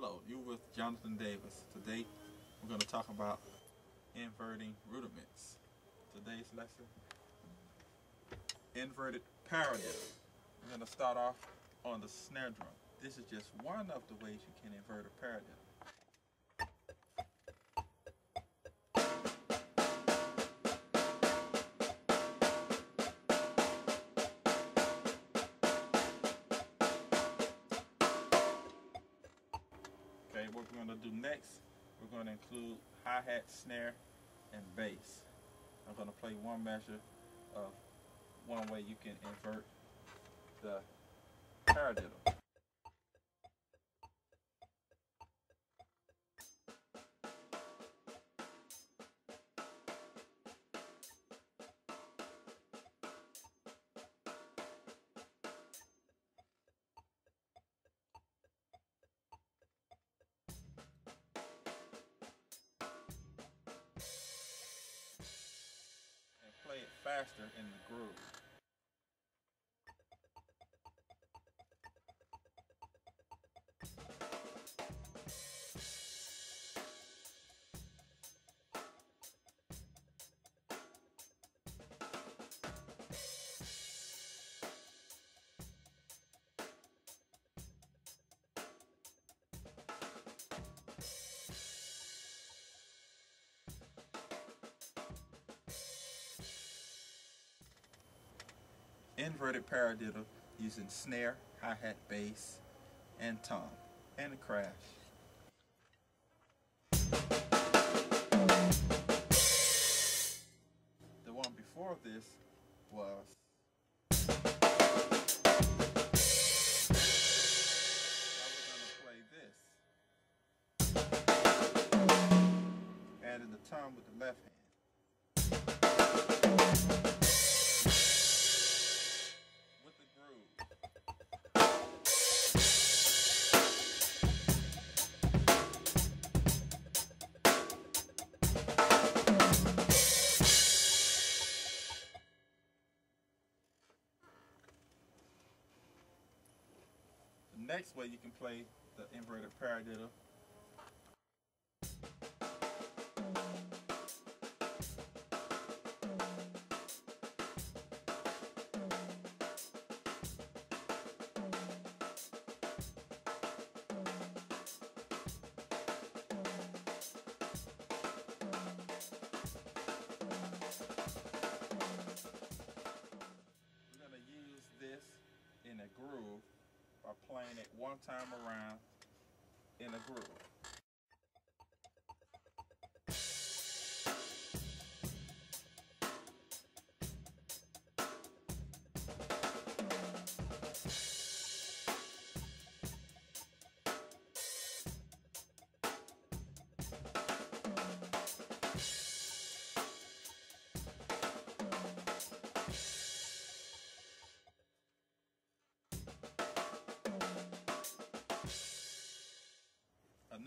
Hello, you with Jonathan Davis. Today we're going to talk about inverting rudiments. Today's lesson, inverted paradiddle. We're going to start off on the snare drum. This is just one of the ways you can invert a paradiddle. We're going to do next, we're going to include hi-hat, snare, and bass. I'm going to play one measure of one way you can invert the paradiddle. Faster in the groove. Inverted paradiddle using snare, hi-hat, bass, and tom, and a crash. The one before this was. Adding the tom with the left hand. Next way you can play the inverted paradiddle playing it one time around in a groove.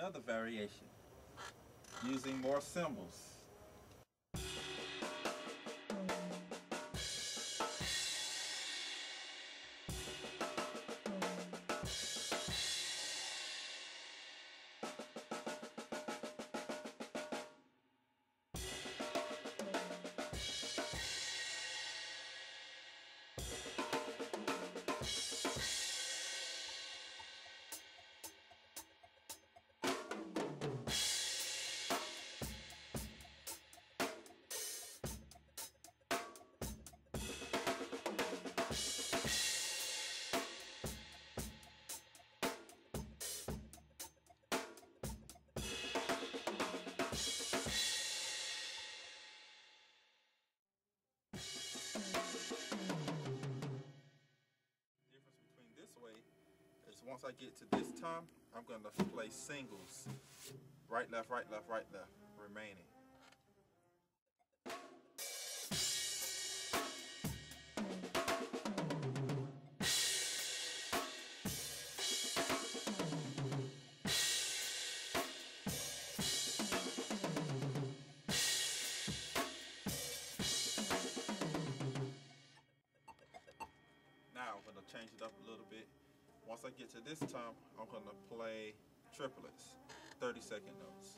Another variation using more cymbals. Once I get to this time, I'm going to play singles. Right, left, right, left, right, left, remaining. Now I'm to change it up a little bit. Once I get to this tom, I'm going to play triplets, 30 second notes.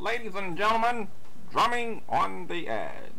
Ladies and gentlemen, drumming on the edge.